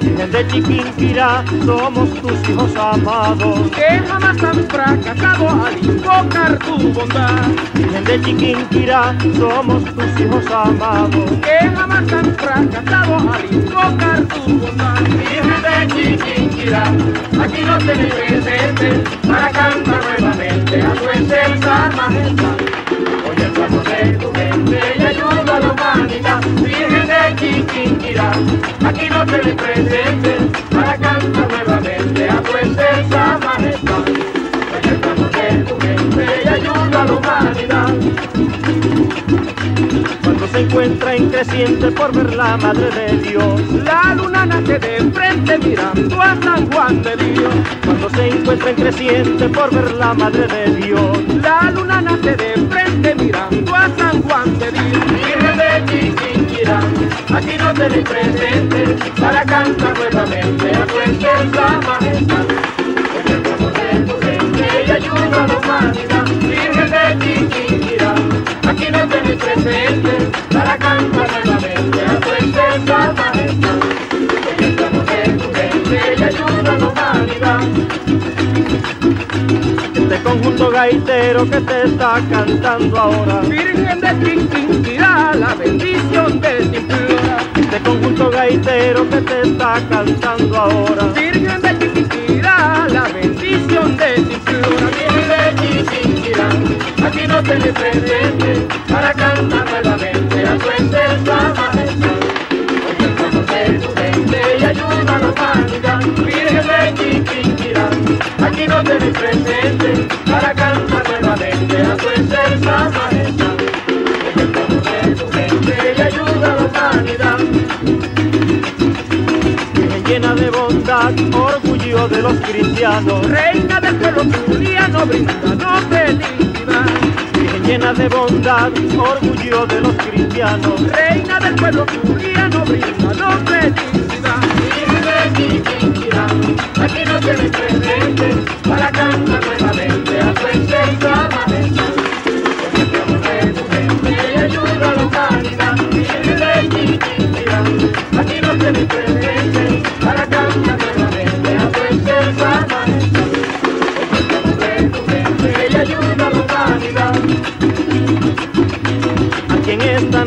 Virgen de Chiquinquirá, somos tus hijos amados, que jamás han fracasado al invocar tu bondad. Virgen de Chiquinquirá, somos tus hijos amados, que jamás han fracasado al invocar tu bondad. Virgen de Chiquinquirá, aquí no te presente para cantar nuevamente a tu excelsa majestad. Hoy el de tu encuentra en creciente por ver la Madre de Dios. La luna nace de frente mirando a San Juan de Dios. Cuando se encuentra en creciente por ver la Madre de Dios. La luna nace de frente mirando a San Juan de Dios. Aquí no te presente para cantar nuevamente a tu excelsa majestad. Hoy el paso de tu gente y ayuda a la humanidad. Virgen de Chiquinquirá, aquí no te presente para cantar nuevamente a tu excelsa majestad. Hoy el paso de tu gente y ayuda a la humanidad. Este conjunto gaitero que te está cantando ahora. Virgen de Chiquinquirá, la está cantando ahora. Virgen de Chiquinquirá, la bendición de implora. Virgen de Chiquinquirá, aquí no te presente para cantar nuevamente a tu excelsa majestad. De tu gente y ayuda a. Virgen de Chiquinquirá, aquí no te presente para cantar nuevamente a tu excelsa majestad. De tu gente y ayuda a la orgullo de los cristianos. Reina del pueblo zuliano, brindanos felicidad. Virgen llena de bondad, orgullo de los cristianos. Reina del pueblo zuliano, brindanos felicidad. Chiquinquirá, aquí no tienes presente para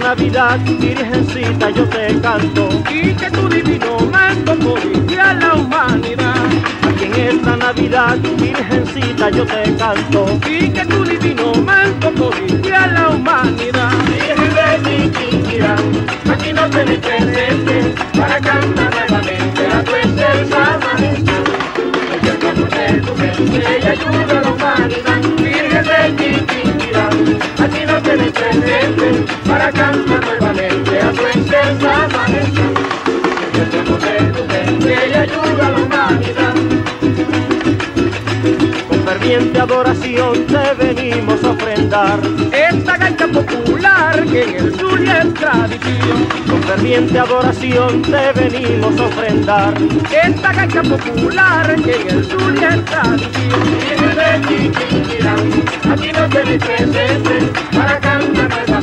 Navidad, Virgencita, yo te canto. Y que tu divino manto codicia a la humanidad. Aquí en esta Navidad, Virgencita, yo te canto. Y que tu divino manto codicia a la humanidad. Virgen de Chiquinquirá, aquí no tienes presente para cantar nuevamente a tu excelsa y ayuda a la humanidad. Virgen de aquí no tienes presente para cantar nuevamente a paso de tu gente y ayuda a la humanidad. Con ferviente adoración te venimos a ofrendar. Esta gaita popular que en el Zulia es tradición. Con ferviente adoración te venimos a ofrendar. Esta gaita popular que en el Zulia es tradición. Aquí no tienes presente para cantar